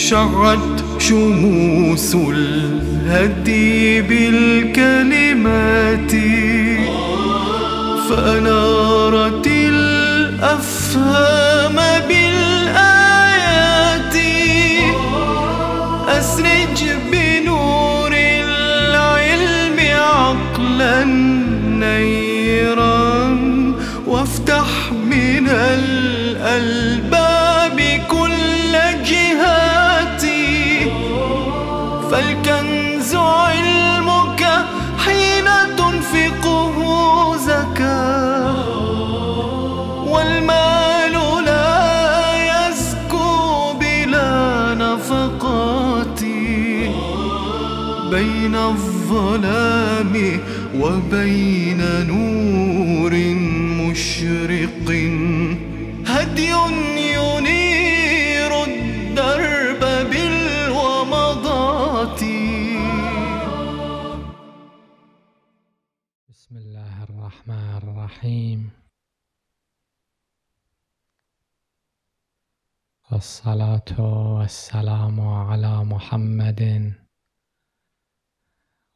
شعت شموس الهدي بالكلمات. فأنارت الأفهام بالآيات. أسرج بنور العلم عقلا نيرا وافتح من الألباب الظلام وبين نور مشرق. هدي ينير الدرب بالومضات. بسم الله الرحمن الرحيم. والصلاة والسلام على محمد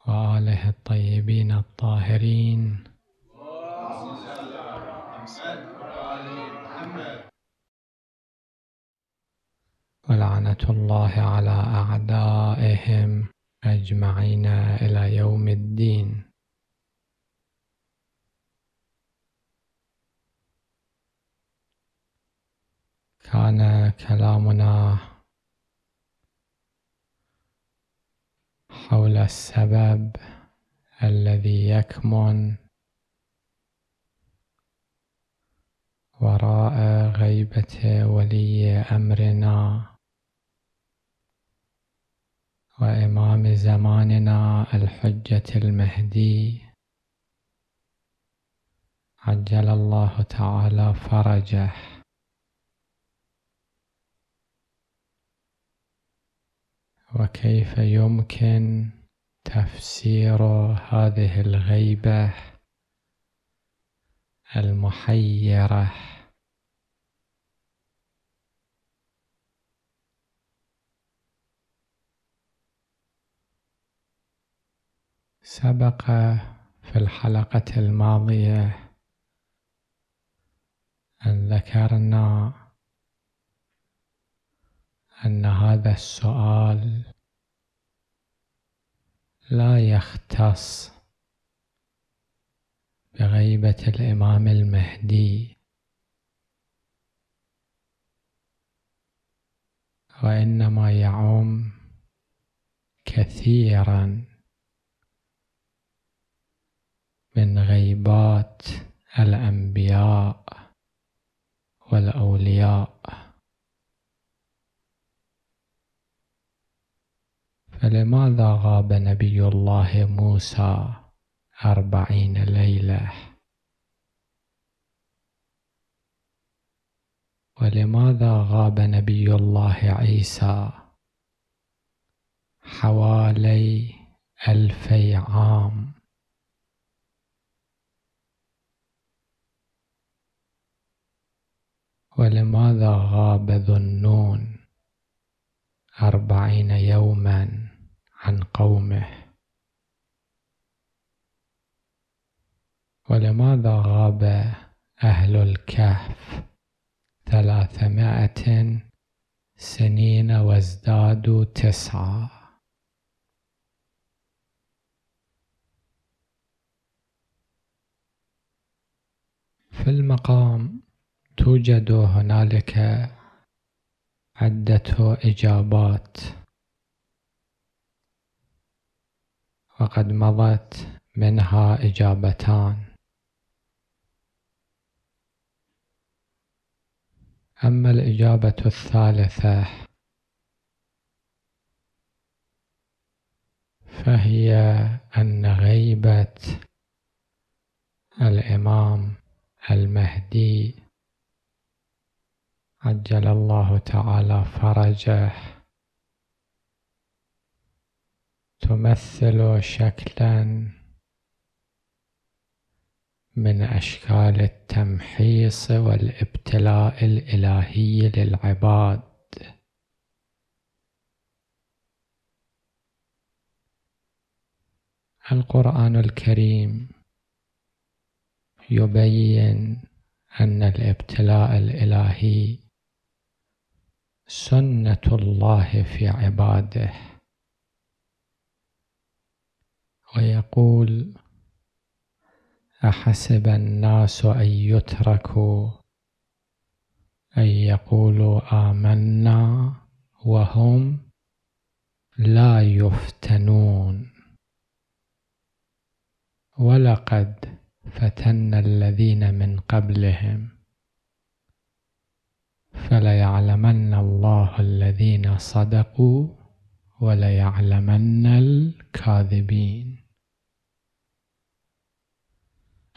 وآله الطيبين الطاهرين. ولعنة الله على أعدائهم أجمعين إلى يوم الدين. كان كلامنا حول السبب الذي يكمن وراء غيبة ولي أمرنا وإمام زماننا الحجة المهدي. عجل الله تعالى فرجه. وكيف يمكن تفسير هذه الغيبة المحيرة؟ سبق في الحلقة الماضية أن ذكرنا أن هذا السؤال لا يختص بغيبة الإمام المهدي وإنما يعم كثيرا من غيبات الأنبياء والأولياء. فلماذا غاب نبي الله موسى أربعين ليلة؟ ولماذا غاب نبي الله عيسى حوالي ألفي عام؟ ولماذا غاب ذو النون أربعين يوما؟ عن قومه. ولماذا غاب أهل الكهف ثلاثمائة سنين وازدادوا تسعة؟ في المقام توجد هنالك عدة إجابات. وقد مضت منها إجابتان. أما الإجابة الثالثة فهي أن غيبة الإمام المهدي عجل الله تعالى فرجه. تمثل شكلا من أشكال التمحيص والإبتلاء الإلهي للعباد. القرآن الكريم يبين أن الإبتلاء الإلهي سنة الله في عباده. ويقول أحسب الناس أن يتركوا أن يقولوا آمنا وهم لا يفتنون. ولقد فتنا الذين من قبلهم فليعلمن الله الذين صدقوا وليعلمن الكاذبين.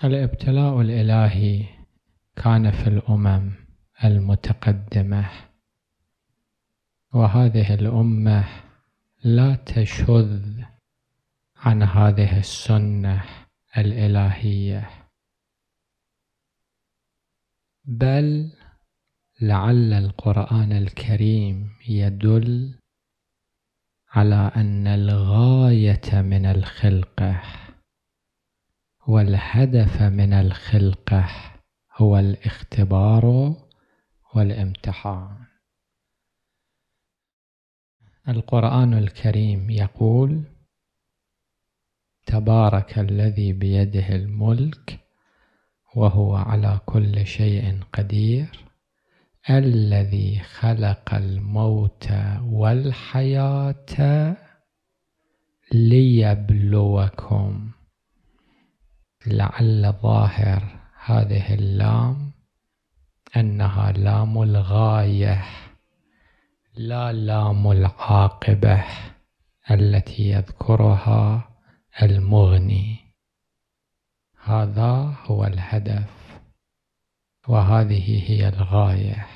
الابتلاء الإلهي كان في الأمم المتقدمة. وهذه الأمة لا تشذ عن هذه السنة الإلهية. بل لعل القرآن الكريم يدل على أن الغاية من الخلقة والهدف من الخلقة هو الاختبار والامتحان. القرآن الكريم يقول تبارك الذي بيده الملك وهو على كل شيء قدير الذي خلق الموت والحياة ليبلوكم. لعل ظاهر هذه اللام أنها لام الغاية لا لام العاقبة التي يذكرها المغني. هذا هو الهدف وهذه هي الغاية.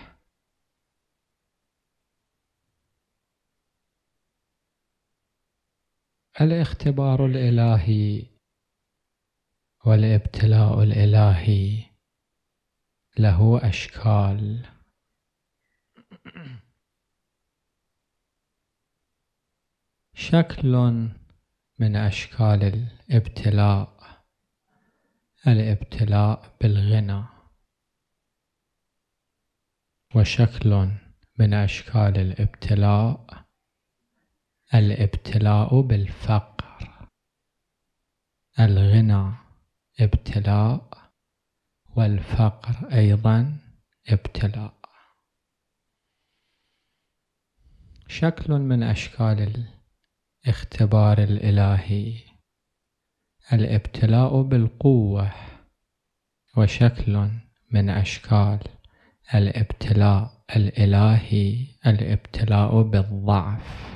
الاختبار الإلهي والابتلاء الإلهي له أشكال. شكل من أشكال الابتلاء الابتلاء بالغنى. وشكل من أشكال الابتلاء الابتلاء بالفقر الغنى. ابتلاء والفقر أيضا ابتلاء. شكل من أشكال اختبار الإلهي الابتلاء بالقوة وشكل من أشكال الابتلاء الإلهي الابتلاء بالضعف.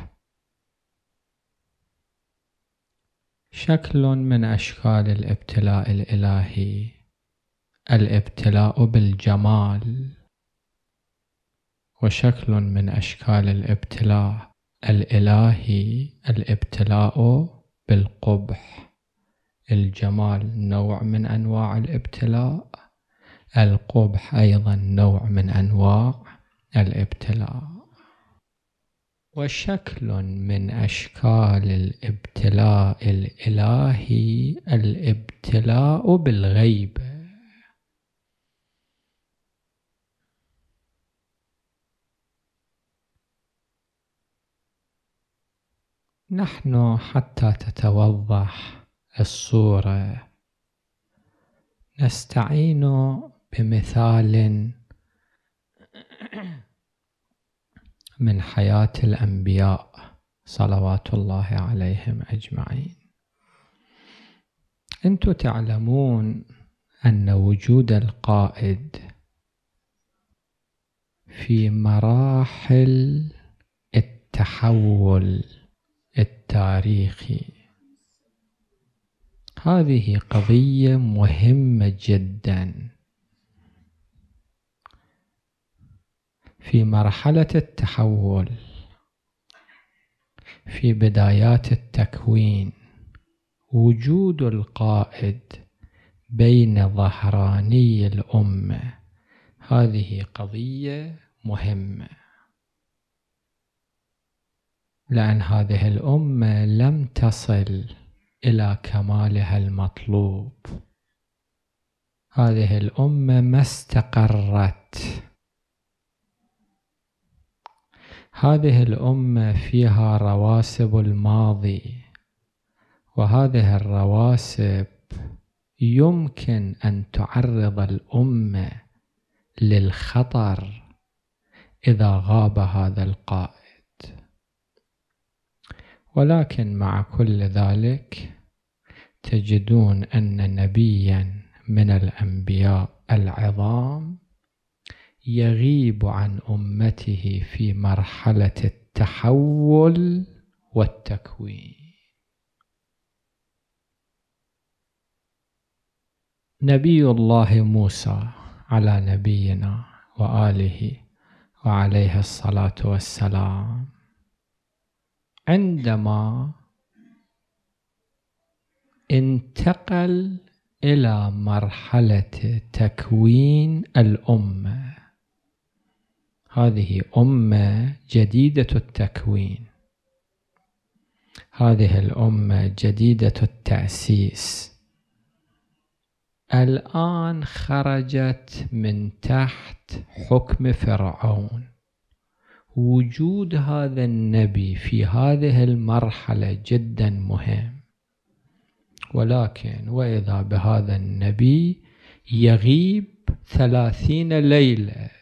شكل من أشكال الابتلاء الإلهي. الابتلاء بالجمال. وشكل من أشكال الابتلاء الإلهي. الابتلاء بالقبح. الجمال نوع من أنواع الابتلاء. القبح أيضا نوع من أنواع الابتلاء. وشكل من أشكال الابتلاء الإلهي الابتلاء بالغيبة نحن حتى تتوضح الصورة. نستعين بمثال من حياة الأنبياء صلوات الله عليهم أجمعين. أنتم تعلمون أن وجود القائد في مراحل التحول التاريخي. هذه قضية مهمة جدا. في مرحلة التحول في بدايات التكوين وجود القائد بين ظهراني الأمة. هذه قضية مهمة. لأن هذه الأمة لم تصل إلى كمالها المطلوب. هذه الأمة ما استقرت. هذه الأمة فيها رواسب الماضي وهذه الرواسب يمكن أن تعرض الأمة للخطر إذا غاب هذا القائد. ولكن مع كل ذلك تجدون أن نبيا من الأنبياء العظام يغيب عن أمته في مرحلة التحول والتكوين. نبي الله موسى على نبينا وآله وعليه الصلاة والسلام. عندما انتقل إلى مرحلة تكوين الأمة هذه أمة جديدة التكوين. هذه الأمة جديدة التأسيس. الآن خرجت من تحت حكم فرعون. وجود هذا النبي في هذه المرحلة جدا مهم. ولكن وإذا بهذا النبي يغيب ثلاثين ليلة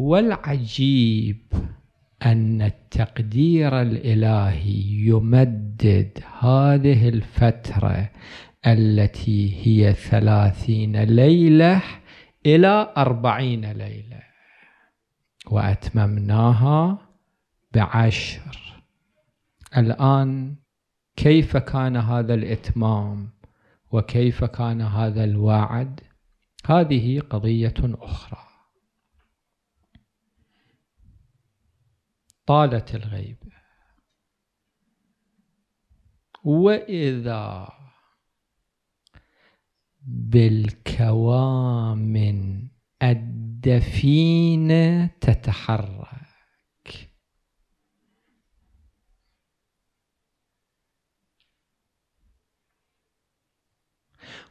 والعجيب أن التقدير الإلهي يمدد هذه الفترة التي هي ثلاثين ليلة إلى أربعين ليلة وأتممناها بعشر. الآن كيف كان هذا الإتمام؟ وكيف كان هذا الوعد؟ هذه قضية أخرى. طالت الغيبة وإذا بالكوامن الدفينة تتحرك.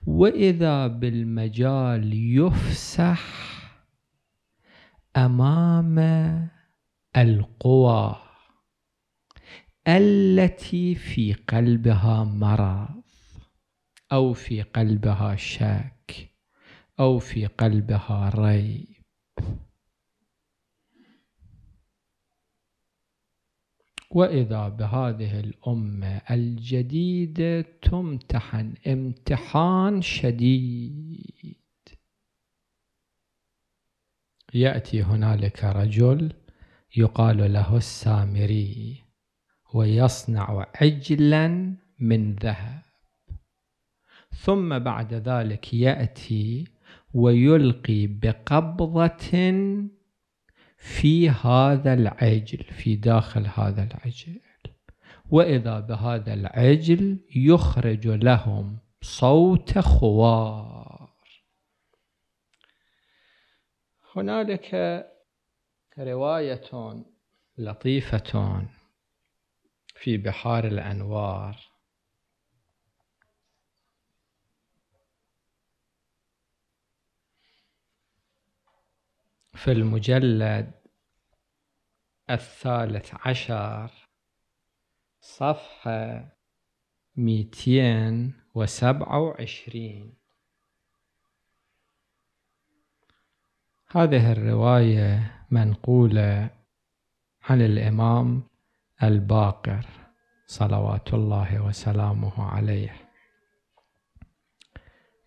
وإذا بالمجال يفسح أمام القوى التي في قلبها مرض أو في قلبها شك أو في قلبها ريب. وإذا بهذه الأمة الجديدة تمتحن امتحان شديد. يأتي هنالك رجل يقال له السامري ويصنع عجلا من ذهب. ثم بعد ذلك يأتي ويلقي بقبضة في هذا العجل في داخل هذا العجل. وإذا بهذا العجل يخرج لهم صوت خوار. هنالك رواية لطيفة في بحار الأنوار. في المجلد الثالث عشر صفحة ميتين وسبعة وعشرين. هذه الرواية منقولة عن الإمام الباقر صلوات الله وسلامه عليه.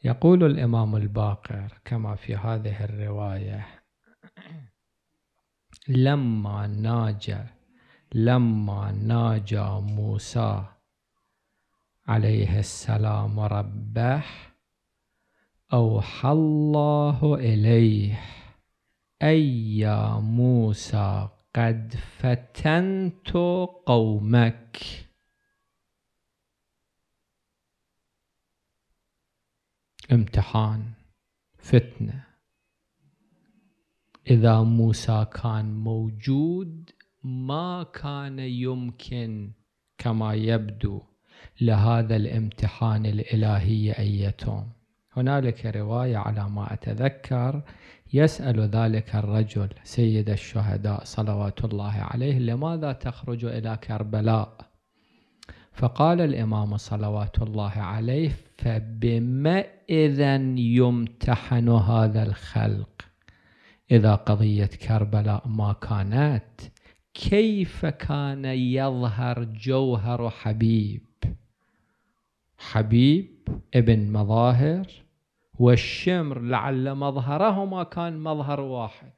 يقول الإمام الباقر كما في هذه الرواية لما ناجى لما ناجى موسى عليه السلام ربه أوحى الله إليه أي يا موسى قد فتنت قومك. امتحان فتنة. إذا موسى كان موجود ما كان يمكن كما يبدو لهذا الامتحان الإلهي أيتم هنالك رواية على ما أتذكر. يسأل ذلك الرجل سيد الشهداء صلوات الله عليه لماذا تخرج إلى كربلاء؟ فقال الإمام صلوات الله عليه فبما إذا يمتحن هذا الخلق. إذا قضية كربلاء ما كانت كيف كان يظهر جوهر حبيب؟ حبيب ابن مظاهر والشمر لعل مظهرهما كان مظهر واحد.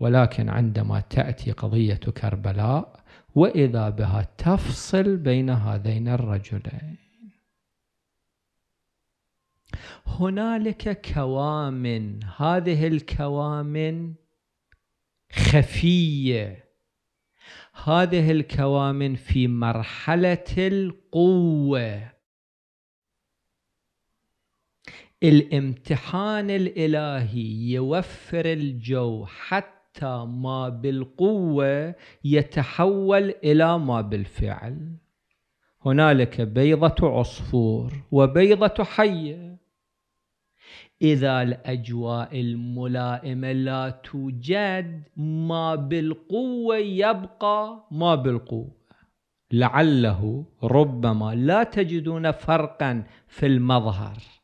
ولكن عندما تأتي قضية كربلاء وإذا بها تفصل بين هذين الرجلين. هنالك كوامن هذه الكوامن خفية. هذه الكوامن في مرحلة القوة. الامتحان الإلهي يوفر الجو حتى ما بالقوة يتحول إلى ما بالفعل. هنالك بيضة عصفور وبيضة حية. إذا الأجواء الملائمة لا توجد ما بالقوة يبقى ما بالقوة. لعله ربما لا تجدون فرقا في المظهر.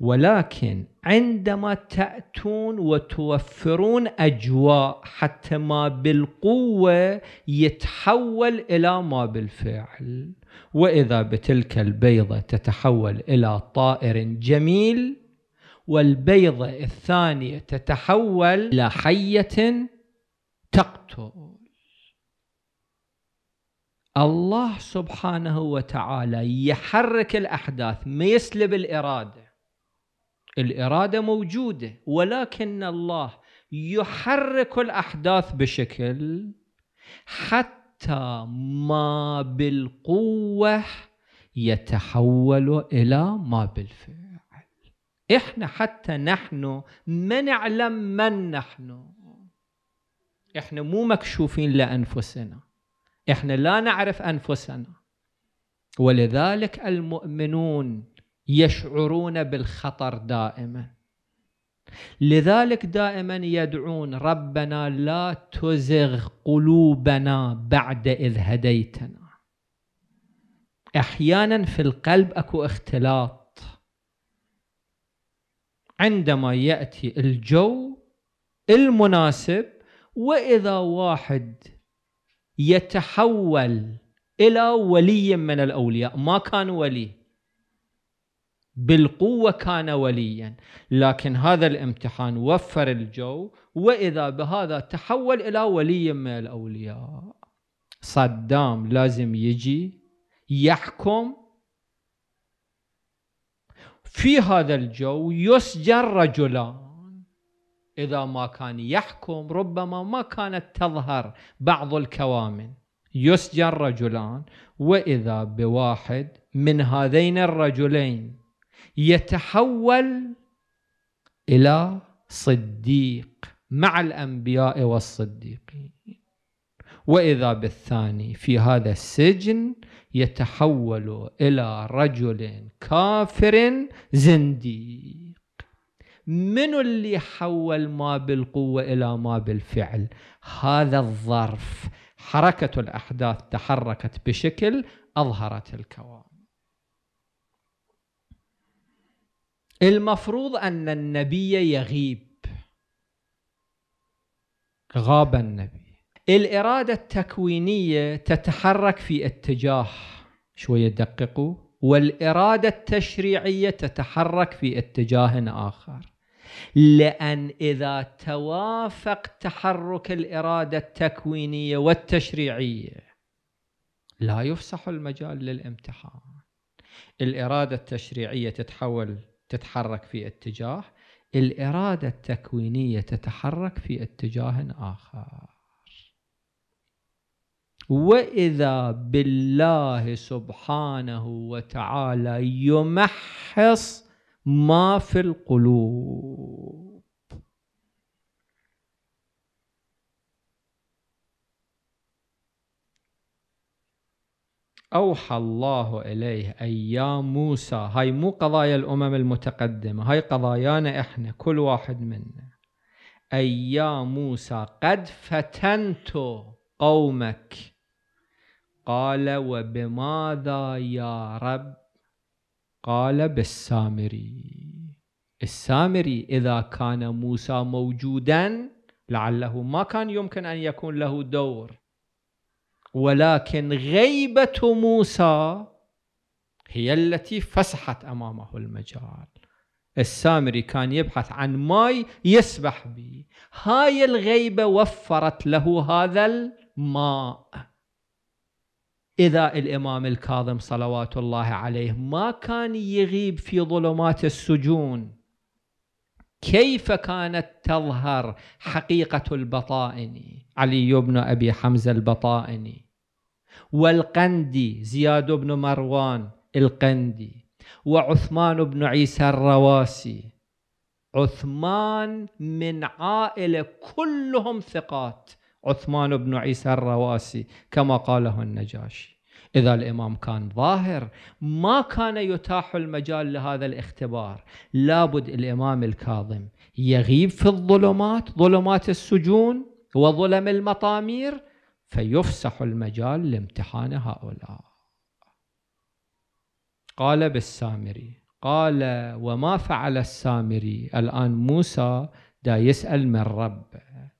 ولكن عندما تأتون وتوفرون أجواء حتى ما بالقوة يتحول إلى ما بالفعل. وإذا بتلك البيضة تتحول إلى طائر جميل والبيضة الثانية تتحول إلى حية تقتل. الله سبحانه وتعالى يحرك الأحداث ما يسلب الإرادة. الإرادة موجودة ولكن الله يحرك الأحداث بشكل حتى ما بالقوة يتحول إلى ما بالفعل. إحنا حتى نحن ما نعلم من نحن. إحنا مو مكشوفين لأنفسنا. إحنا لا نعرف أنفسنا. ولذلك المؤمنون يشعرون بالخطر دائما. لذلك دائما يدعون ربنا لا تزغ قلوبنا بعد إذ هديتنا. أحيانا في القلب أكو اختلاط. عندما يأتي الجو المناسب وإذا واحد يتحول إلى ولي من الأولياء ما كان ولي بالقوة كان وليا. لكن هذا الامتحان وفر الجو وإذا بهذا تحول إلى ولي من الأولياء. صدام لازم يجي يحكم. في هذا الجو يسجن رجلان. إذا ما كان يحكم ربما ما كانت تظهر بعض الكوامن. يسجن رجلان وإذا بواحد من هذين الرجلين يتحول إلى صديق مع الأنبياء والصديقين. وإذا بالثاني في هذا السجن يتحول إلى رجل كافر زنديق. من اللي حول ما بالقوة إلى ما بالفعل؟ هذا الظرف. حركة الأحداث تحركت بشكل أظهرت الكوارث. المفروض أن النبي يغيب. غاب النبي. الإرادة التكوينية تتحرك في اتجاه. شوية دققوا. والإرادة التشريعية تتحرك في اتجاه آخر. لأن إذا توافق تحرك الإرادة التكوينية والتشريعية لا يفسح المجال للامتحان. الإرادة التشريعية تتحول تتحرك في اتجاه الإرادة التكوينية تتحرك في اتجاه آخر. وإذا بالله سبحانه وتعالى يمحص ما في القلوب. أوحى الله إليه أيام موسى. هاي مو قضايا الأمم المتقدمة هاي قضايانا إحنا كل واحد منا. أيام موسى قد فتنت قومك. قال وبماذا يا رب؟ قال بالسامري. السامري إذا كان موسى موجودا لعله ما كان يمكن أن يكون له دور. ولكن غيبة موسى هي التي فسحت أمامه المجال. السامري كان يبحث عن ماء يسبح به هاي الغيبة وفرت له هذا الماء. إذا الإمام الكاظم صلوات الله عليه ما كان يغيب في ظلمات السجون كيف كانت تظهر حقيقة البطائن؟ علي بن أبي حمزة البطائني. والقندي زياد بن مروان القندي وعثمان بن عيسى الرواسي. عثمان من عائلة كلهم ثقات عثمان بن عيسى الرواسي كما قاله النجاشي. إذا الإمام كان ظاهر ما كان يتاح المجال لهذا الاختبار. لابد الإمام الكاظم يغيب في الظلمات ظلمات السجون وظلم المطامير فيفسح المجال لامتحان هؤلاء. قال بالسامري قال وما فعل السامري؟ الآن موسى دا يسأل من ربه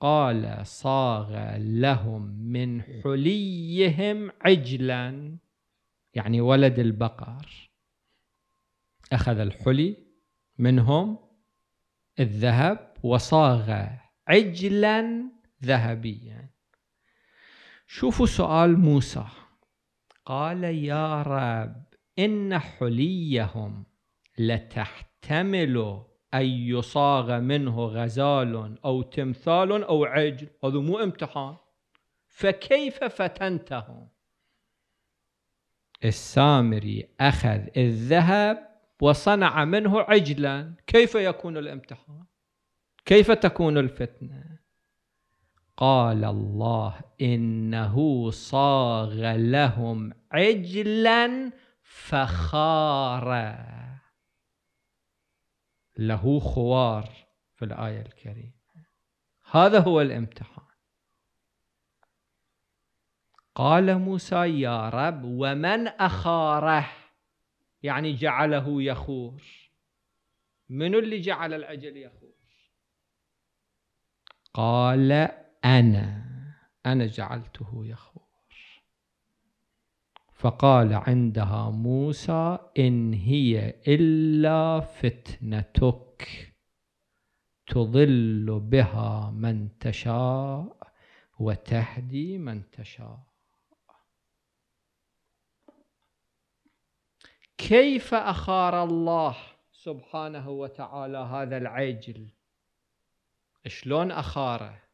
قال صاغ لهم من حليهم عجلا يعني ولد البقر. أخذ الحلي منهم الذهب وصاغ عجلا ذهبيا. شوفوا سؤال موسى. قال يا رب إن حليهم لتحتمل أن يصاغ منه غزال أو تمثال أو عجل. هذا مو امتحان. فكيف فتنتهم؟ السامري أخذ الذهب وصنع منه عجلا. كيف يكون الامتحان؟ كيف تكون الفتنة؟ قال الله إنه صاغ لهم عجلا فخار له خوار في الآية الكريمة. هذا هو الامتحان. قال موسى يا رب ومن أخاره؟ يعني جعله يخور. من اللي جعل العجل يخور؟ قال أنا أنا جعلته يخور. فقال عندها موسى إن هي إلا فتنتك تضل بها من تشاء وتهدي من تشاء. كيف أخار الله سبحانه وتعالى هذا العجل؟ شلون أخاره؟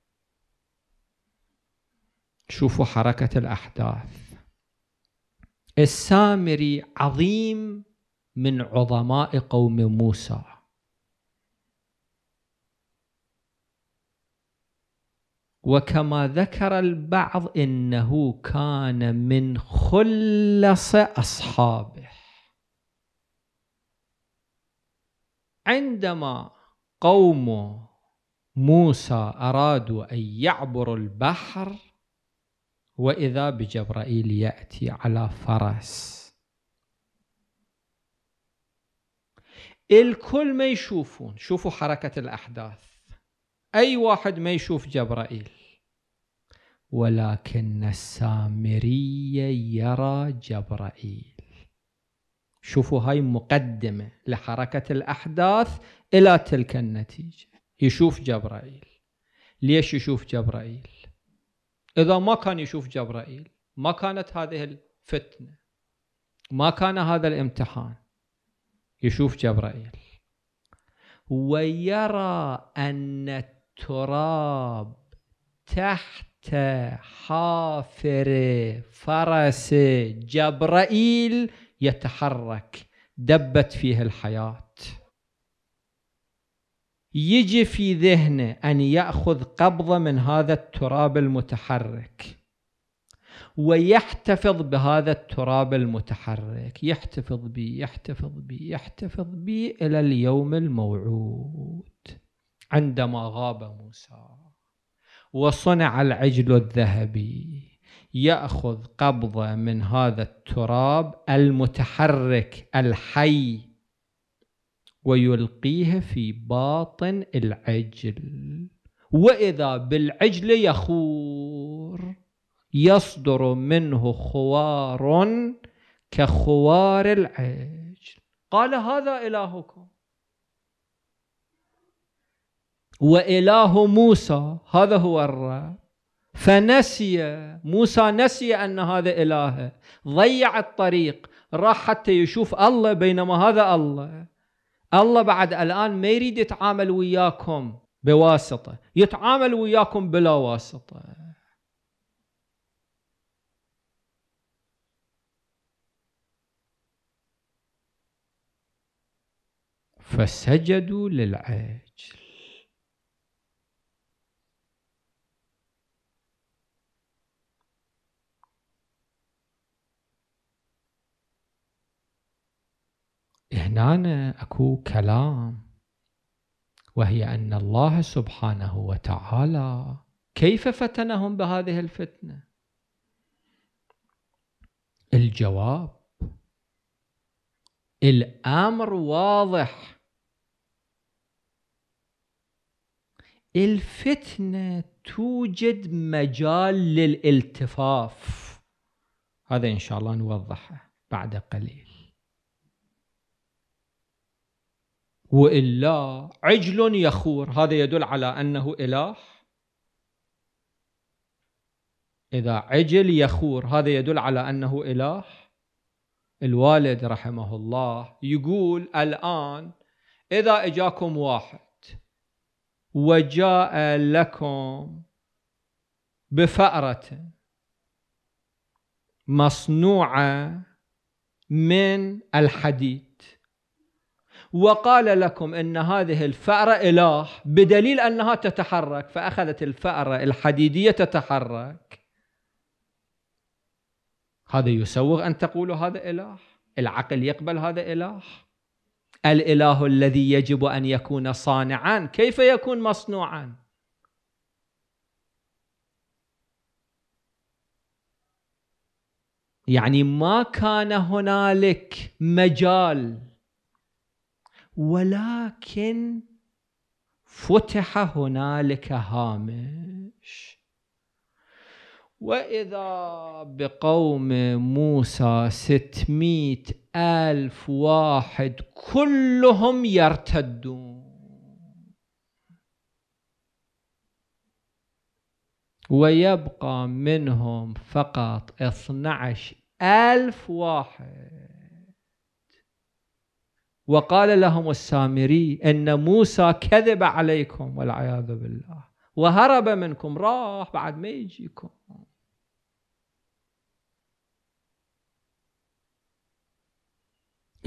شوفوا حركة الأحداث. السامري عظيم من عظماء قوم موسى. وكما ذكر البعض إنه كان من خلص أصحابه. عندما قوم موسى أرادوا أن يعبروا البحر وإذا بجبرائيل يأتي على فرس. الكل ما يشوفون شوفوا حركة الأحداث. أي واحد ما يشوف جبرائيل. ولكن السامري يرى جبرائيل. شوفوا هاي مقدمة لحركة الأحداث إلى تلك النتيجة. يشوف جبرائيل. ليش يشوف جبرائيل؟ إذا ما كان يشوف جبرائيل ما كانت هذه الفتنة ما كان هذا الامتحان يشوف جبرائيل. ويرى أن التراب تحت حافر فرس جبرائيل يتحرك دبت فيه الحياة. يجي في ذهنه أن يأخذ قبضة من هذا التراب المتحرك. ويحتفظ بهذا التراب المتحرك. يحتفظ به يحتفظ به يحتفظ به إلى اليوم الموعود. عندما غاب موسى وصنع العجل الذهبي يأخذ قبضة من هذا التراب المتحرك الحي ويلقيه في باطن العجل. وإذا بالعجل يخور يصدر منه خوار كخوار العجل. قال هذا إلهكم. وإله موسى هذا هو الرب. فنسي موسى نسي أن هذا الهه ضيع الطريق راح حتى يشوف الله بينما هذا الله. الله بعد الآن ما يريد يتعامل وياكم بواسطة يتعامل وياكم بلا واسطة. فسجدوا للعجل هنا أكو كلام وهي أن الله سبحانه وتعالى كيف فتنهم بهذه الفتنة؟ الجواب الأمر واضح. الفتنة توجد مجال للالتفاف. هذا إن شاء الله نوضحه بعد قليل. وإلا عجل يخور هذا يدل على أنه إله. إذا عجل يخور هذا يدل على أنه إله. الوالد رحمه الله يقول الآن إذا أجاكم واحد وجاء لكم بفأرة مصنوعة من الحديد. وقال لكم إن هذه الفأرة إله بدليل أنها تتحرك فأخذت الفأرة الحديدية تتحرك. هذا يسوغ أن تقولوا هذا إله؟ العقل يقبل هذا إله؟ الإله الذي يجب أن يكون صانعا كيف يكون مصنوعا؟ يعني ما كان هنالك مجال ولكن فتح هنالك هامش. وإذا بقوم موسى ستمائة ألف واحد كلهم يرتدون. ويبقى منهم فقط اثنى ألف واحد. وقال لهم السامري إن موسى كذب عليكم والعياذ بالله وهرب منكم راح بعد ما يجيكم.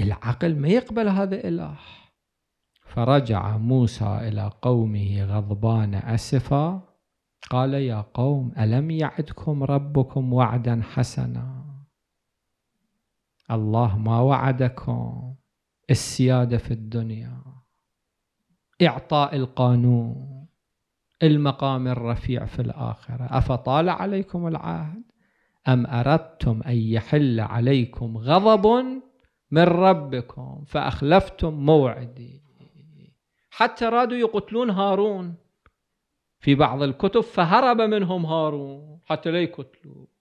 العقل ما يقبل هذا الاله فرجع موسى إلى قومه غضبان أسفا قال يا قوم ألم يعدكم ربكم وعدا حسنا؟ الله ما وعدكم. السيادة في الدنيا إعطاء القانون المقام الرفيع في الآخرة. أفطال عليكم العهد؟ أم أردتم أن يحل عليكم غضب من ربكم فأخلفتم موعدي؟ حتى رادوا يقتلون هارون. في بعض الكتب فهرب منهم هارون حتى لا يقتلوه.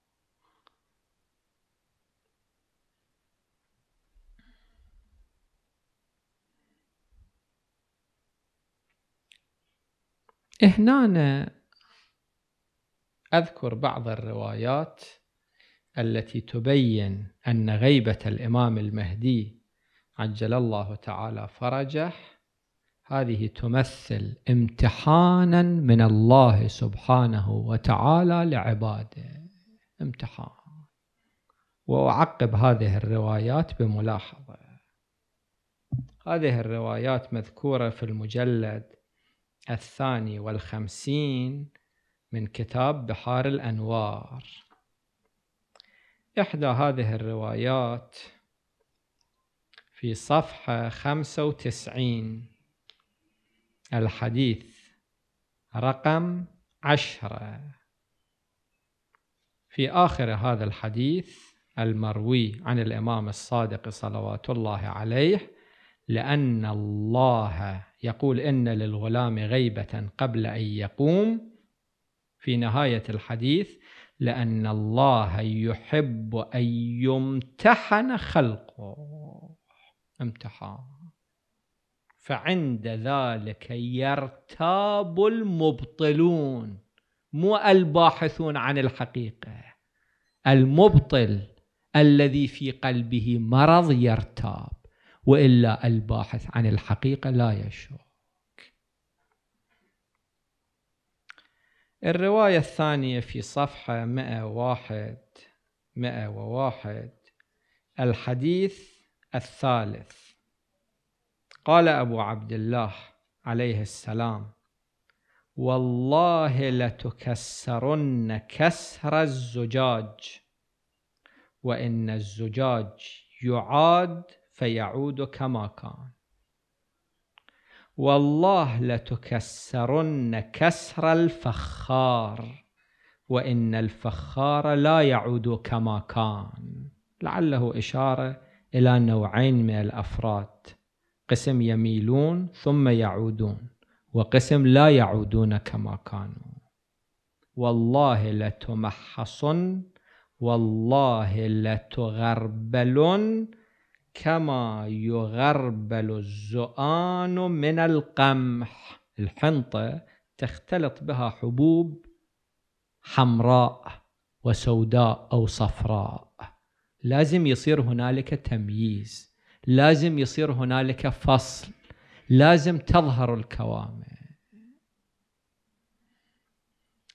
هنا أذكر بعض الروايات التي تبين أن غيبة الإمام المهدي عجل الله تعالى فرجه هذه تمثل امتحانا من الله سبحانه وتعالى لعباده. امتحان. وأعقب هذه الروايات بملاحظة. هذه الروايات مذكورة في المجلد الثاني والخمسين من كتاب بحار الأنوار. إحدى هذه الروايات في صفحة 95 الحديث رقم عشرة. في آخر هذا الحديث المروي عن الإمام الصادق صلوات الله عليه لأن الله يقول إن للغلام غيبة قبل أن يقوم. في نهاية الحديث لأن الله يحب أن يمتحن خلقه. امتحان. فعند ذلك يرتاب المبطلون مو الباحثون عن الحقيقة. المبطل الذي في قلبه مرض يرتاب. وإلا الباحث عن الحقيقة لا يشك. الرواية الثانية في صفحة 101 101 الحديث الثالث. قال أبو عبد الله عليه السلام والله لتكسرن كسر الزجاج وإن الزجاج يعاد فيعود كما كان. والله لتكسرن كسر الفخار وإن الفخار لا يعود كما كان. لعله إشارة إلى نوعين من الأفراد قسم يميلون ثم يعودون وقسم لا يعودون كما كانوا. والله لتمحصن والله لتغربلن كما يغربل الزؤان من القمح. الحنطة تختلط بها حبوب حمراء وسوداء أو صفراء. لازم يصير هنالك تمييز لازم يصير هنالك فصل لازم تظهر الكوامل.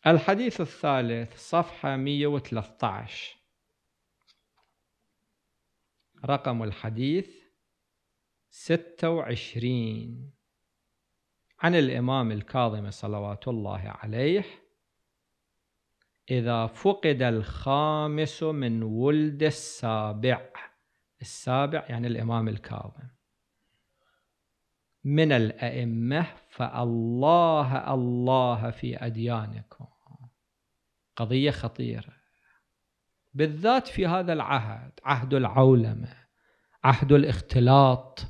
الحديث الثالث صفحة 113 رقم الحديث 26 عن الإمام الكاظم صلوات الله عليه إذا فقد الخامس من ولد السابع السابع يعني الإمام الكاظم من الأئمة فالله الله في أديانكم. قضية خطيرة. بالذات في هذا العهد عهد العولمة عهد الاختلاط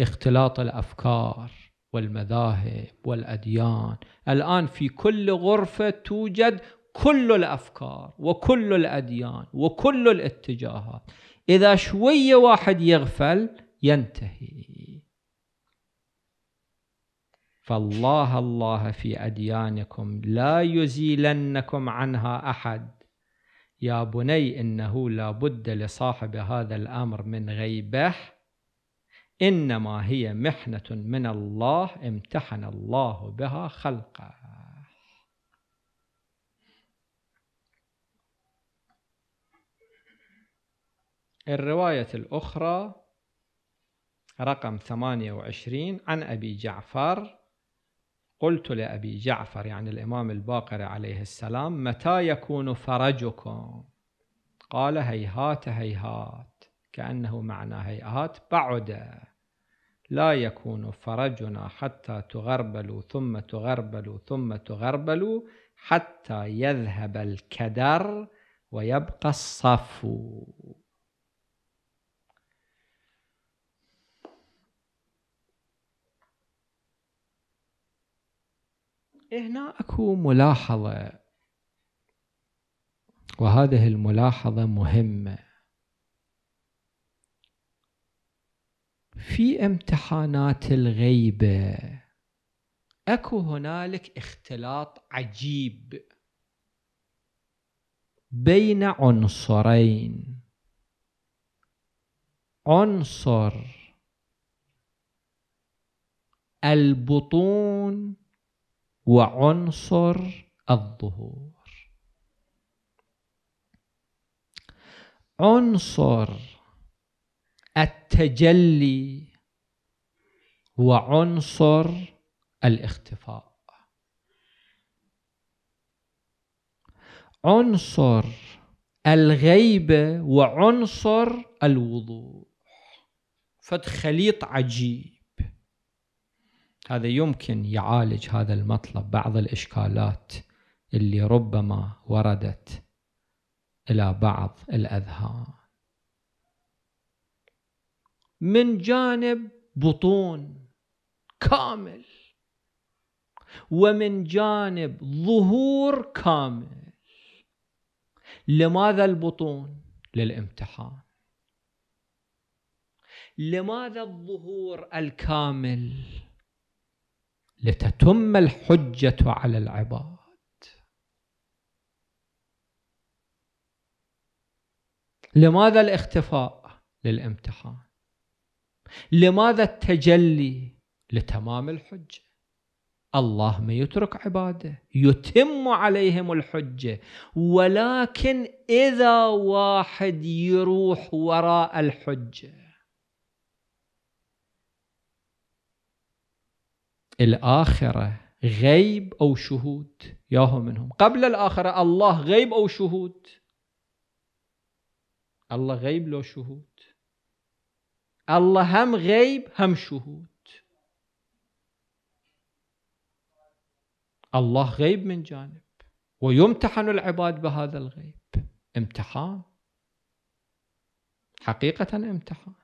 اختلاط الأفكار والمذاهب والأديان. الآن في كل غرفة توجد كل الأفكار وكل الأديان وكل الاتجاهات. إذا شوية واحد يغفل ينتهي. فالله الله في أديانكم لا يزيلنكم عنها أحد. يا بني إنه لا بد لصاحب هذا الأمر من غيبه. إنما هي محنة من الله امتحن الله بها خلقه. الرواية الأخرى رقم 28 عن أبي جعفر. قلت لأبي جعفر يعني الإمام الباقر عليه السلام متى يكون فرجكم؟ قال هيهات هيهات كأنه معنى هيهات بعد. لا يكون فرجنا حتى تغربلوا ثم تغربلوا ثم تغربلوا حتى يذهب الكدر ويبقى الصفو. هنا. أكو ملاحظة. وهذه الملاحظة مهمة. في امتحانات الغيبة. أكو هنالك اختلاط عجيب بين عنصرين. عنصر البطون وعنصر الظهور. عنصر التجلي وعنصر الاختفاء. عنصر الغيبة وعنصر الوضوح. فد خليط عجيب. هذا يمكن يعالج هذا المطلب بعض الإشكالات اللي ربما وردت إلى بعض الأذهان. من جانب بطون كامل ومن جانب ظهور كامل. لماذا البطون؟ للامتحان. لماذا الظهور الكامل؟ لتتم الحجة على العباد. لماذا الاختفاء للامتحان؟ لماذا التجلي لتمام الحجة؟ الله ما يترك عباده يتم عليهم الحجة ولكن إذا واحد يروح وراء الحجة الآخرة غيب أو شهود. ياهو منهم. قبل الآخرة الله غيب أو شهود. الله غيب لو شهود. الله هم غيب هم شهود. الله غيب من جانب. ويمتحن العباد بهذا الغيب. امتحان. حقيقة امتحان.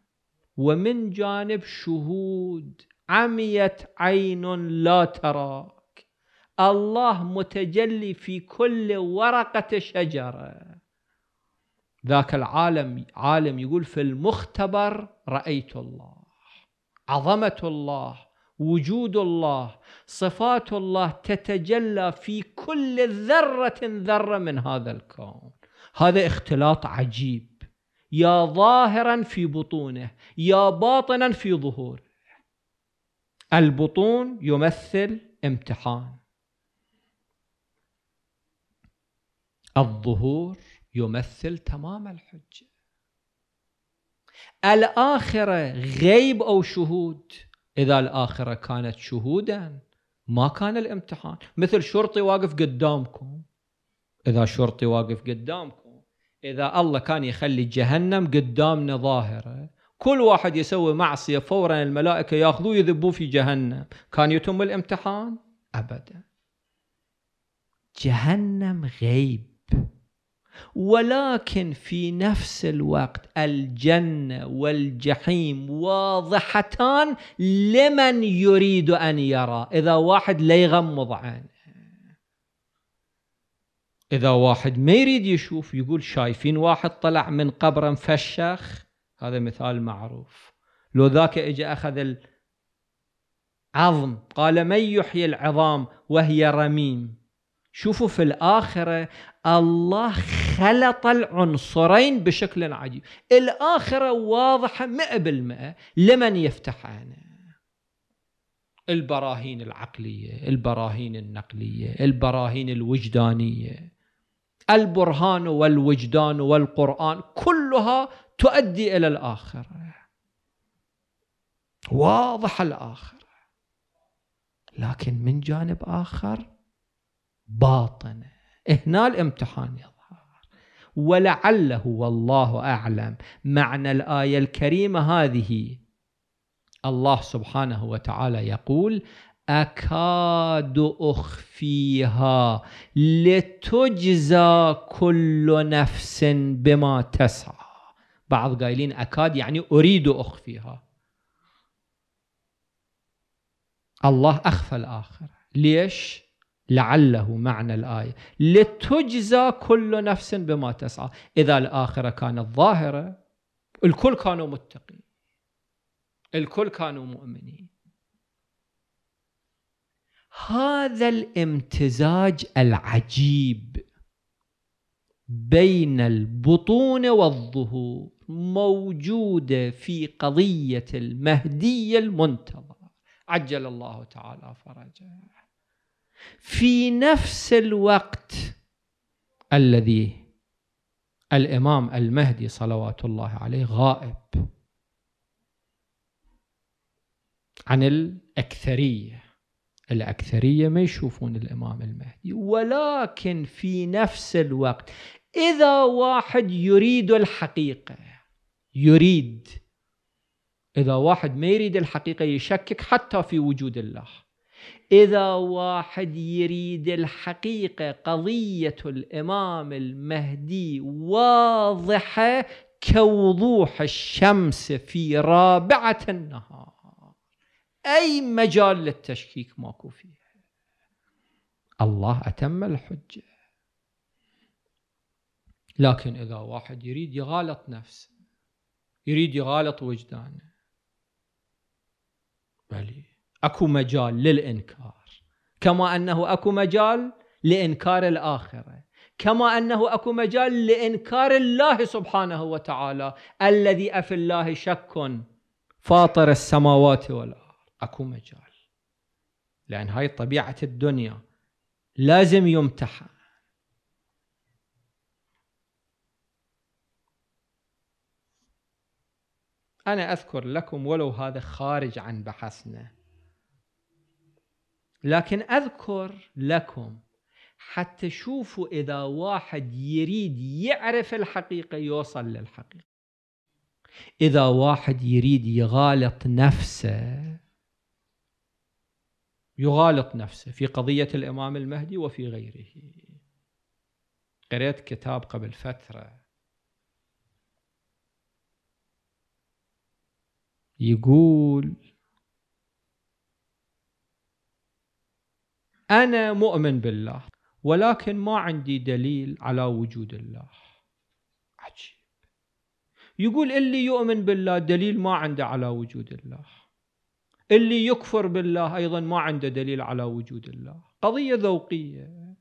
ومن جانب شهود. عميت عين لا تراك. الله متجلي في كل ورقة شجرة. ذاك العالم عالم يقول في المختبر رأيت الله عظمة الله وجود الله صفات الله تتجلى في كل ذرة ذرة من هذا الكون. هذا اختلاط عجيب. يا ظاهرا في بطونه يا باطنا في ظهوره. البطون يمثل امتحان. الظهور يمثل تمام الحجة. الآخرة غيب أو شهود. إذا الآخرة كانت شهودا ما كان الامتحان. مثل شرطي واقف قدامكم. إذا شرطي واقف قدامكم إذا الله كان يخلي جهنم قدامنا ظاهرة كل واحد يسوي معصية فورا الملائكة ياخذوه يذبوه في جهنم. كان يتم الامتحان؟ أبدا. جهنم غيب. ولكن في نفس الوقت الجنة والجحيم واضحتان لمن يريد أن يرى. إذا واحد لا يغمض عينه. إذا واحد ما يريد يشوف يقول شايفين واحد طلع من قبره مفشخ هذا مثال معروف. لو ذاك اجى أخذ العظم قال من يحيي العظام وهي رميم؟ شوفوا في الآخرة الله خلط العنصرين بشكل عجيب. الآخرة واضحة مئة بالمئة لمن يفتح عينه البراهين العقلية البراهين النقلية البراهين الوجدانية. البرهان والوجدان والقرآن كلها تؤدي إلى الآخرة. واضح الآخرة. لكن من جانب آخر باطنه هنا الامتحان يظهر. ولعله والله أعلم معنى الآية الكريمة هذه. الله سبحانه وتعالى يقول أكاد أخفيها لتجزى كل نفس بما تسعى. بعض قايلين أكاد يعني أريد اخفيها الله اخفى الاخره ليش؟ لعله معنى الآية. لتجزى كل نفس بما تسعى. إذا الآخرة كانت ظاهرة الكل كانوا متقين. الكل كانوا مؤمنين. هذا الامتزاج العجيب بين البطون والظهور. موجودة في قضية المهدي المنتظر. عجل الله تعالى فرجه. في نفس الوقت الذي الإمام المهدي صلوات الله عليه غائب عن الأكثرية. الأكثرية ما يشوفون الإمام المهدي ولكن في نفس الوقت إذا واحد يريد الحقيقة يريد إذا واحد ما يريد الحقيقة يشكك حتى في وجود الله. إذا واحد يريد الحقيقة قضية الإمام المهدي واضحة كوضوح الشمس في رابعة النهار. أي مجال للتشكيك ماكو فيه. الله أتم الحجة. لكن إذا واحد يريد يغالط نفسه يريد يغالط وجدانه. بلي أكو مجال للإنكار. كما أنه أكو مجال لإنكار الآخرة. كما أنه أكو مجال لإنكار الله سبحانه وتعالى. الذي أفي الله شك فاطر السماوات والأرض. أكو مجال. لأن هاي طبيعة الدنيا لازم يمتحن. أنا أذكر لكم ولو هذا خارج عن بحثنا. لكن أذكر لكم حتى شوفوا إذا واحد يريد يعرف الحقيقة يوصل للحقيقة. إذا واحد يريد يغالط نفسه يغالط نفسه في قضية الإمام المهدي وفي غيره. قرأت كتاب قبل فترة. يقول أنا مؤمن بالله ولكن ما عندي دليل على وجود الله. عجيب. يقول اللي يؤمن بالله دليل ما عنده على وجود الله. اللي يكفر بالله أيضا ما عنده دليل على وجود الله. قضية ذوقية.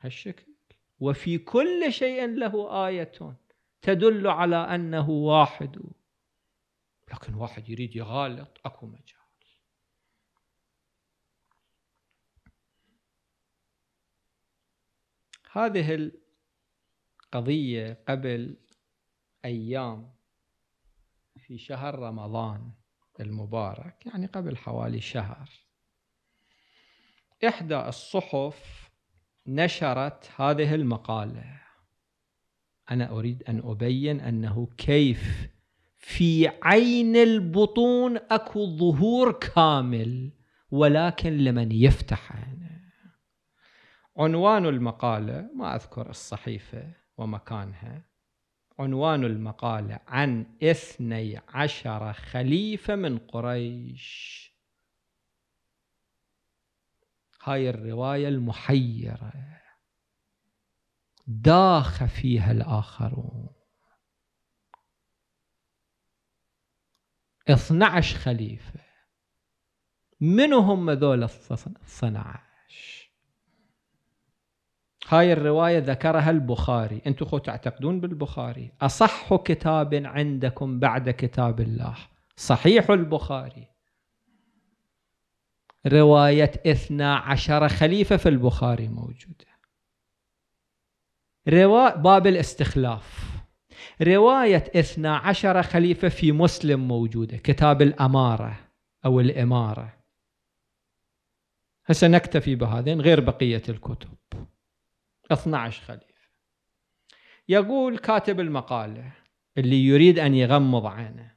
هالشكل. وفي كل شيء له آية تدل على أنه واحد. لكن واحد يريد يغالط أكو مجال. هذه القضية قبل أيام في شهر رمضان المبارك يعني قبل حوالي شهر. إحدى الصحف نشرت هذه المقالة. أنا أريد أن أبين أنه كيف في عين البطون أكو ظهور كامل ولكن لمن يفتح عينه. عنوان المقالة ما أذكر الصحيفة ومكانها. عنوان المقالة عن اثني عشر خليفة من قريش. هاي الرواية المحيرة. داخ فيها الآخرون. 12 خليفة. منو هم ذول 12 هاي الرواية ذكرها البخاري. أنتم خو تعتقدون بالبخاري؟ أصح كتاب عندكم بعد كتاب الله؟ صحيح البخاري. رواية اثنا عشر خليفة في البخاري موجودة. روا... باب الاستخلاف. رواية اثنا عشر خليفة في مسلم موجودة كتاب الأمارة أو الإمارة. هسه نكتفي بهذين غير بقية الكتب. 12 خليفة. يقول كاتب المقالة اللي يريد أن يغمض عينه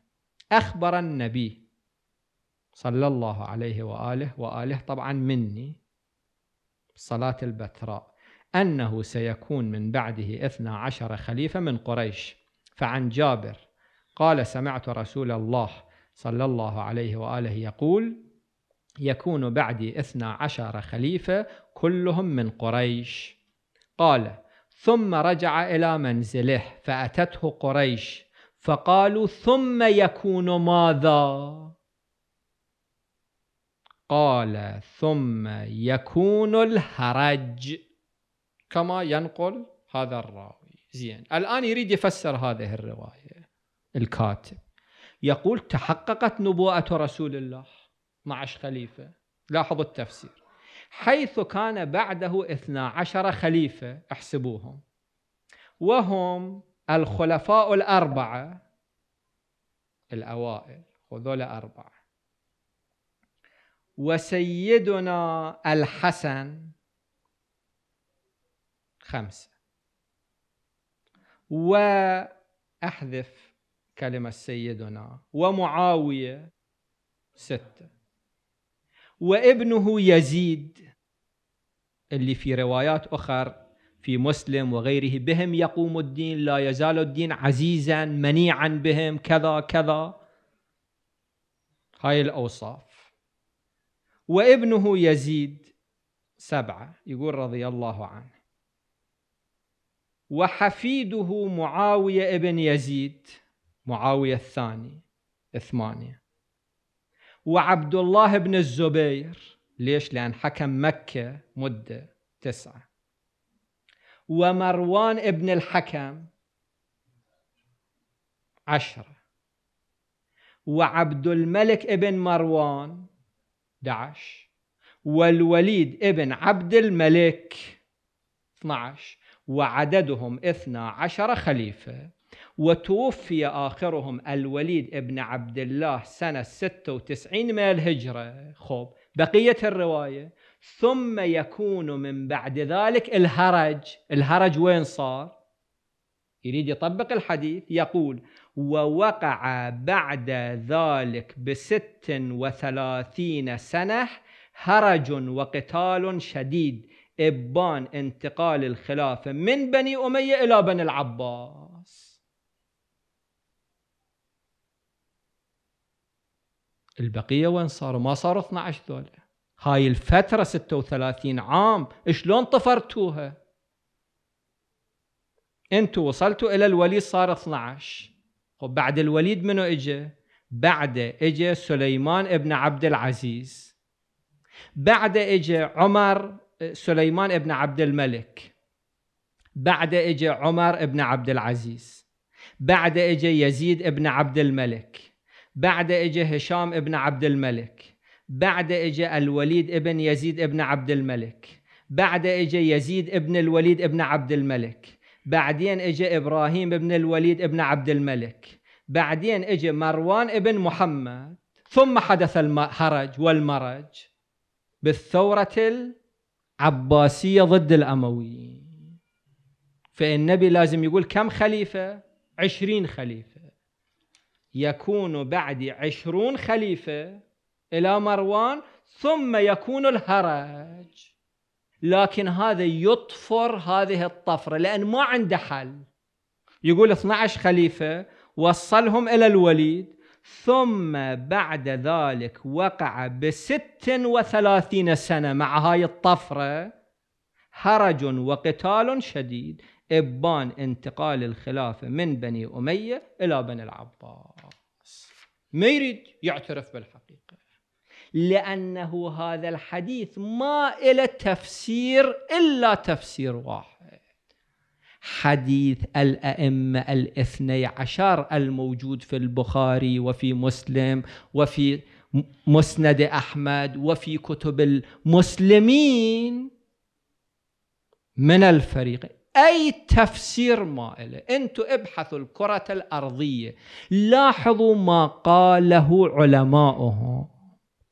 أخبر النبي صلى الله عليه وآله وآله طبعا مني صلاة البتراء أنه سيكون من بعده اثنا عشر خليفة من قريش. فعن جابر قال سمعت رسول الله صلى الله عليه وآله يقول يكون بعدي اثنا عشر خليفة كلهم من قريش. قال ثم رجع إلى منزله فأتته قريش فقالوا ثم يكون ماذا؟ قال ثم يكون الهرج. كما ينقل هذا الراوي. زين. الآن يريد يفسر هذه الرواية الكاتب. يقول تحققت نبوءة رسول الله 12 خليفة؟ لاحظوا التفسير. حيث كان بعده 12 خليفة احسبوهم وهم الخلفاء الأربعة الأوائل هذول أربعة وسيدنا الحسن خمسة. وأحذف كلمة سيدنا ومعاوية ستة وابنه يزيد اللي في روايات أخر في مسلم وغيره بهم يقوم الدين لا يزال الدين عزيزا منيعا بهم كذا كذا. هاي الأوصاف. وابنه يزيد سبعة يقول رضي الله عنه. وحفيده معاوية ابن يزيد معاوية الثاني ثمانية وعبد الله بن الزبير ليش؟ لأن حكم مكة مدة تسعة. ومروان ابن الحكم عشرة. وعبد الملك ابن مروان 11 والوليد ابن عبد الملك 12 وعددهم 12 خليفة وتوفي آخرهم الوليد ابن عبد الله سنة 96 من الهجرة. خب بقية الرواية. ثم يكون من بعد ذلك الهرج. الهرج وين صار؟ يريد يطبق الحديث يقول ووقع بعد ذلك بست وثلاثين سنة هرج وقتال شديد. إبان انتقال الخلافة من بني أمية إلى بني العباس. البقية وين صاروا؟ ما صاروا 12 ذولا هاي الفترة 36 عام شلون طفرتوها؟ أنتوا وصلتوا إلى الوليد صار 12 وبعد الوليد منو اجى بعد اجى سليمان ابن عبد العزيز. بعد اجى عمر سليمان ابن عبد الملك. بعد اجى عمر ابن عبد العزيز. بعد اجى يزيد ابن عبد الملك. بعد اجى هشام ابن عبد الملك. بعد اجى الوليد ابن يزيد ابن عبد الملك. بعد اجى يزيد ابن الوليد ابن عبد الملك. بعدين اجى إبراهيم ابن الوليد ابن عبد الملك. بعدين اجى مروان ابن محمد. ثم حدث الهرج والمرج. بالثورة العباسية ضد الأمويين. فالنبي لازم يقول كم خليفة؟ عشرين خليفة. يكون بعد عشرون خليفة إلى مروان ثم يكون الهرج لكن هذا يطفر هذه الطفرة لأن ما عنده حل. يقول 12 خليفة وصلهم إلى الوليد. ثم بعد ذلك وقع بست وثلاثين سنة مع هاي الطفرة هرج وقتال شديد إبان انتقال الخلافة من بني أمية إلى بني العباس. ما يريد يعترف بالحقيقة لأنه هذا الحديث ما إلى تفسير إلا تفسير واحد. حديث الأئمة الاثني عشر الموجود في البخاري وفي مسلم وفي مسند أحمد وفي كتب المسلمين من الفريق. أي تفسير ما إله أنتوا ابحثوا الكرة الأرضية. لاحظوا ما قاله علماؤهم.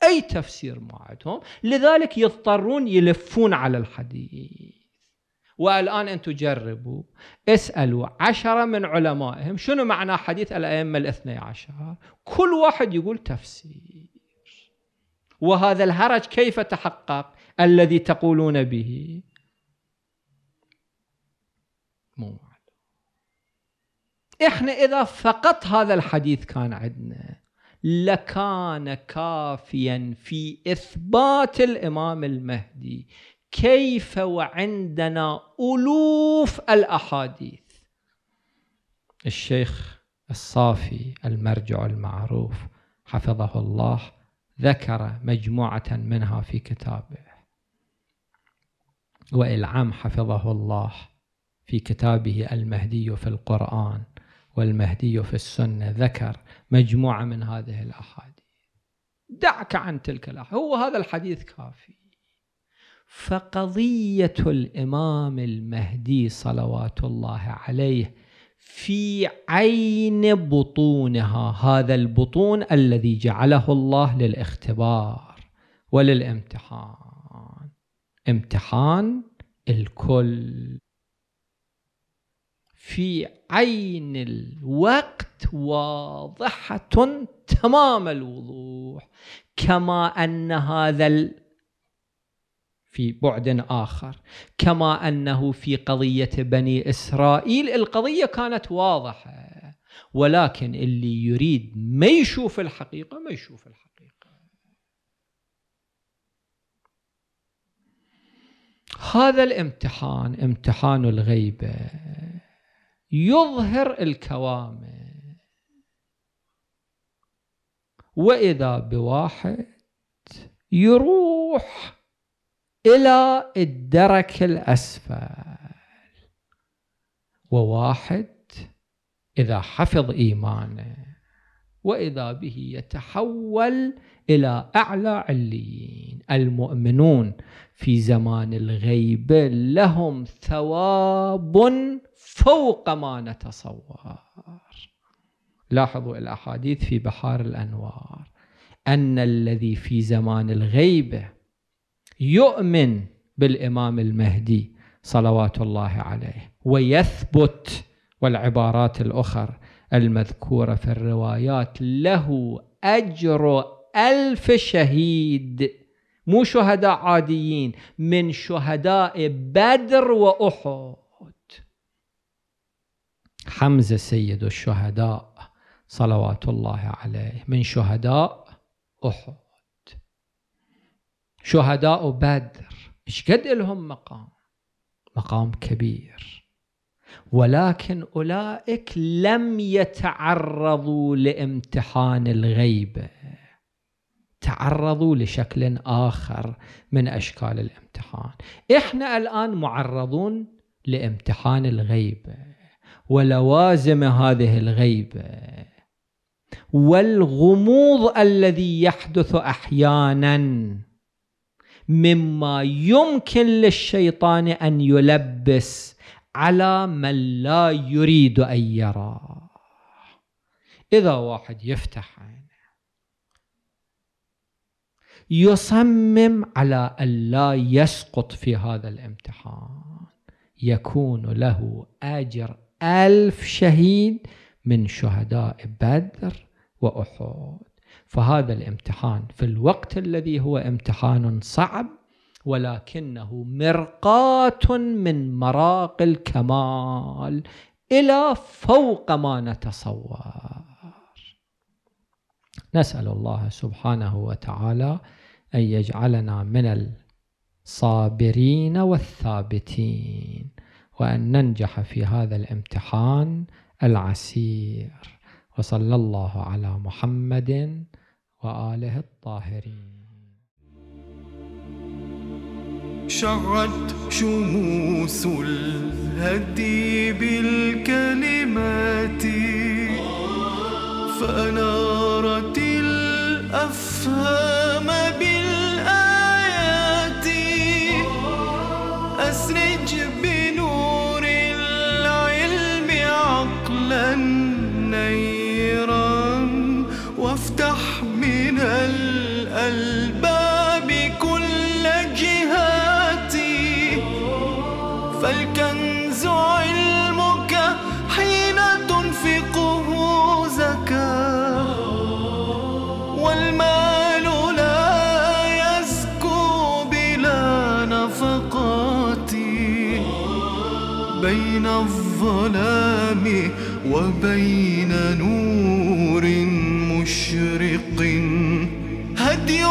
أي تفسير ما عندهم لذلك يضطرون يلفون على الحديث. والآن أنتم جربوا. اسألوا عشرة من علمائهم شنو معنى حديث الأئمة الاثني عشر؟ كل واحد يقول تفسير. وهذا الهرج كيف تحقق؟ الذي تقولون به. مو إحنا إذا فقط هذا الحديث كان عندنا لكان كافيا في إثبات الإمام المهدي. كيف وعندنا ألوف الأحاديث؟ الشيخ الصافي المرجع المعروف حفظه الله ذكر مجموعة منها في كتابه. والعم حفظه الله في كتابه المهدي في القرآن والمهدي في السنة ذكر مجموعة من هذه الأحاديث. دعك عن تلك الأحاديث. هو هذا الحديث كافي. فقضية الإمام المهدي صلوات الله عليه في عين بطونها هذا البطون الذي جعله الله للاختبار وللامتحان امتحان الكل في عين الوقت واضحة تمام الوضوح كما أن هذا. في بعد آخر. كما أنه في قضية بني إسرائيل القضية كانت واضحة ولكن اللي يريد ما يشوف الحقيقة ما يشوف الحقيقة. هذا الامتحان امتحان الغيبة يظهر الكوامل وإذا بواحد يروح إلى الدرك الأسفل. وواحد إذا حفظ إيمانه وإذا به يتحول إلى أعلى عليين. المؤمنون في زمان الغيبة لهم ثواب فوق ما نتصور. لاحظوا الأحاديث في بحار الأنوار. أن الذي في زمان الغيبة يؤمن بالإمام المهدي صلوات الله عليه ويثبت والعبارات الأخر المذكورة في الروايات له أجر ألف شهيد مو شهداء عاديين من شهداء بدر وأحد. حمزة سيد الشهداء صلوات الله عليه من شهداء أحد. شهداء بدر. إيش قد لهم مقام؟ مقام كبير. ولكن أولئك لم يتعرضوا لامتحان الغيبة. تعرضوا لشكل آخر من أشكال الامتحان. إحنا الآن معرضون لامتحان الغيبة ولوازم هذه الغيبة والغموض الذي يحدث أحيانا مما يمكن للشيطان أن يلبس على من لا يريد أن يرى. إذا واحد يفتح عينه يصمم على أن لا يسقط في هذا الامتحان. يكون له أجر ألف شهيد من شهداء بدر وأحد. فهذا الامتحان في الوقت الذي هو امتحان صعب ولكنه مرقاة من مراق الكمال إلى فوق ما نتصور. نسأل الله سبحانه وتعالى أن يجعلنا من الصابرين والثابتين وأن ننجح في هذا الامتحان العسير. وصلى الله على محمد وآله الطاهرين. شعت شموس الهدي بالكلمات فأنارت الأفهام بالآيات الظلام وبين نور مشرق. هدي